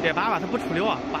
别拔吧，它不出溜啊，拔。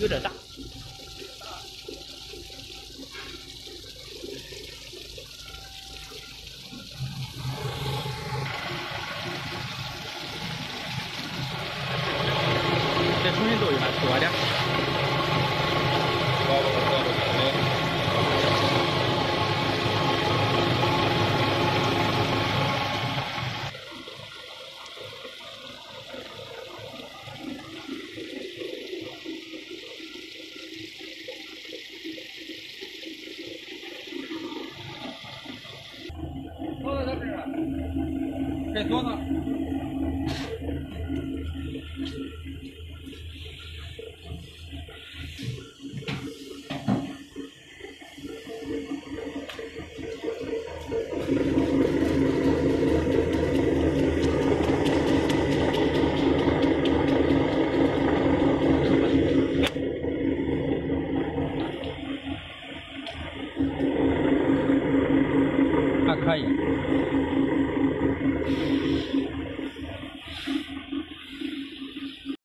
有点大。再重新走一下，多点。这桌子还可以。